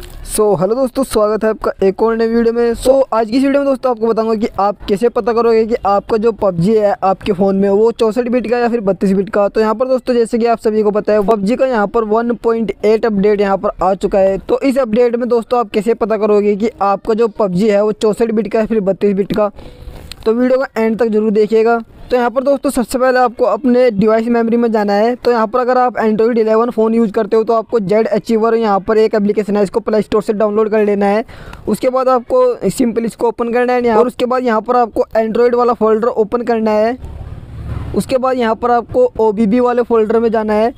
सो so, hello दोस्तों स्वागत है आपका एक और नए वीडियो में। सो so, आज की वीडियो में दोस्तों आपको बताऊँगा कि आप कैसे पता करोगे कि आपका जो पबजी है आपके फ़ोन में वो चौंसठ बिट का या फिर बत्तीस बिट का? तो यहाँ पर दोस्तों जैसे कि आप सभी को पता है पबजी का यहाँ पर 1.8 अपडेट यहाँ पर आ चुका है। तो इस अपडेट में दोस्तों आप कैसे पता करोगे कि आपका जो पबजी है वो चौंसठ बिट का या फिर बत्तीस बिट का? तो वीडियो का एंड तक ज़रूर देखिएगा। तो यहाँ पर दोस्तों, सबसे पहले आपको अपने डिवाइस मेमोरी में जाना है। तो यहाँ पर अगर आप एंड्रॉइड 11 फ़ोन यूज़ करते हो तो आपको जेड अचीवर यहाँ पर एक एप्लीकेशन है, इसको प्ले स्टोर से डाउनलोड कर लेना है। उसके बाद आपको सिंपल इसको ओपन करना है, और उसके बाद यहाँ पर आपको एंड्रॉयड वाला फोल्डर ओपन करना है। उसके बाद यहाँ पर आपको OBB वाले फोल्डर में जाना है।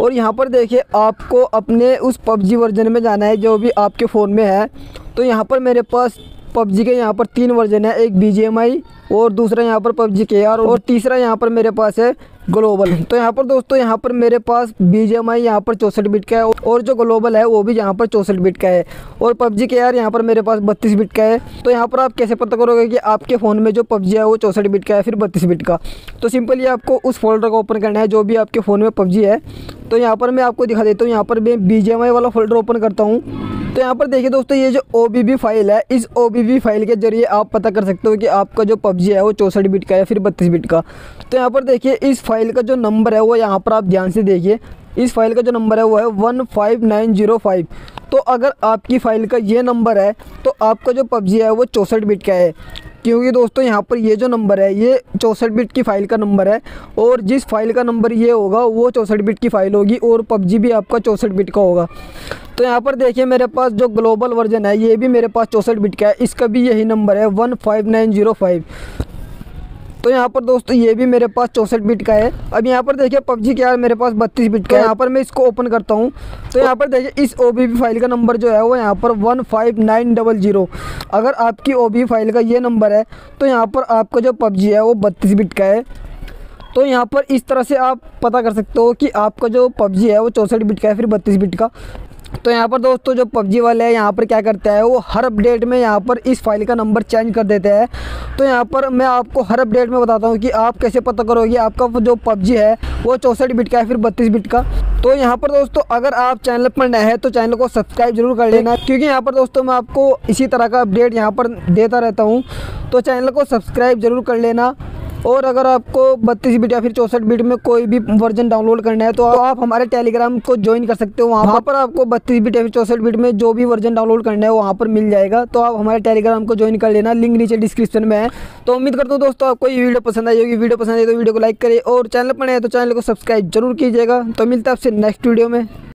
और यहाँ पर देखिए, आपको अपने उस पबजी वर्जन में जाना है, जो भी आपके फ़ोन में है। तो यहाँ पर मेरे पास पबजी के यहाँ पर तीन वर्जन है एक बीजीएमआई और दूसरा यहाँ पर पबजी के आर और तीसरा यहाँ पर मेरे पास है ग्लोबल तो यहाँ पर दोस्तों यहाँ पर मेरे पास बी जी एम आई यहाँ पर चौंसठ बिट का है और जो ग्लोबल है वो भी यहाँ पर चौंसठ बिट का है और पबजी के आर यहाँ पर मेरे पास बत्तीस बिट का है तो यहाँ पर आप कैसे पता करोगे कि आपके फ़ोन में जो पबजी है वो चौंसठ बिट का है फिर बत्तीस बिट का तो सिंपली आपको उस फोल्डर को ओपन करना है जो भी आपके फ़ोन में पबजी है तो यहाँ पर मैं आपको दिखा देता हूँ यहाँ पर मैं बीजीएमआई वाला फोल्डर ओपन करता हूँ तो यहाँ पर देखिए दोस्तों, ये जो ओबीबी फ़ाइल है, इस ओबीबी फ़ाइल के ज़रिए आप पता कर सकते हो कि आपका जो पबजी है वो चौंसठ बिट का या फिर बत्तीस बिट का। तो यहाँ पर देखिए, इस फ़ाइल का जो नंबर है वो यहाँ पर आप ध्यान से देखिए। इस फ़ाइल का जो नंबर है वो है one five nine zero five तो अगर आपकी फ़ाइल का ये नंबर है तो आपका जो पबजी है वो चौंसठ बिट का है। क्योंकि दोस्तों, यहाँ पर ये जो नंबर है, ये चौंसठ बिट की फ़ाइल का नंबर है और जिस फ़ाइल का नंबर ये होगा, वो चौंसठ बिट की फ़ाइल होगी और पबजी भी आपका चौंसठ बिट का होगा। तो यहाँ पर देखिए मेरे पास जो ग्लोबल वर्जन है, ये भी मेरे पास चौंसठ बिट का है। इसका भी यही नंबर है one five nine zero five. तो यहाँ पर दोस्तों ये भी मेरे पास चौंसठ बिट का है। अब यहाँ पर देखिए पबजी क्या है मेरे पास बत्तीस बिट का है। यहाँ पर मैं इसको ओपन करता हूँ। तो यहाँ पर देखिए इस ओ फ़ाइल का नंबर जो है वो यहाँ पर one five nine double zero. अगर आपकी ओ फ़ाइल का ये नंबर है तो यहाँ पर आपका जो पबजी है वो बत्तीस बिट का है। तो यहाँ पर इस तरह से आप पता कर सकते हो कि आपका जो पबजी है वो चौंसठ बिट का है, फिर बत्तीस बिट का। तो यहाँ पर दोस्तों जो पबजी वाले हैं, यहाँ पर क्या करते हैं, वो हर अपडेट में यहाँ पर इस फ़ाइल का नंबर चेंज कर देते हैं। तो यहाँ पर मैं आपको हर अपडेट में बताता हूँ कि आप कैसे पता करोगे आपका जो पबजी है, वो चौंसठ बिट का है, फिर बत्तीस बिट का। तो यहाँ पर दोस्तों अगर आप चैनल पर नए हैं तो चैनल को सब्सक्राइब ज़रूर कर लेना, क्योंकि यहाँ पर दोस्तों मैं आपको इसी तरह का अपडेट यहाँ पर देता रहता हूँ। तो चैनल को सब्सक्राइब ज़रूर कर लेना। और अगर आपको बत्तीस बीट या फिर चौंसठ बीट में कोई भी वर्जन डाउनलोड करना है तो आप हमारे टेलीग्राम को ज्वाइन कर सकते हो। वहाँ पर आपको बत्तीस बीट या फिर चौंसठ बीट में जो भी वर्जन डाउनलोड करना है वहाँ पर मिल जाएगा। तो आप हमारे टेलीग्राम को ज्वाइन कर लेना। लिंक नीचे डिस्क्रिप्शन में है। तो उम्मीद करता हूँ दोस्तों आपको ये वीडियो पसंद आई होगी। वीडियो पसंद आई तो वीडियो को लाइक करें और चैनल पर नए तो चैनल को सब्सक्राइब ज़रूर कीजिएगा। तो मिलता है आपसे नेक्स्ट वीडियो में।